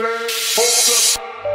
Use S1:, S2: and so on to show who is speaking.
S1: Hold up.